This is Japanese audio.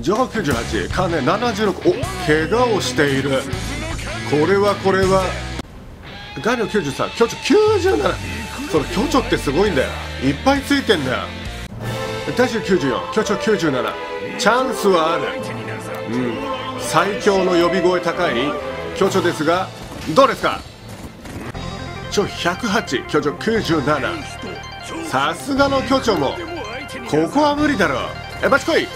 情報98金76お怪我をしている。これはこれは。ガリオ93巨長97その巨長ってすごいんだよ。いっぱいついてんだよ。大衆94巨長97チャンスはある。うん。最強の呼び声高い。巨長ですがどうですか？ち108巨長97さすがの巨長もここは無理だろう。えバチこい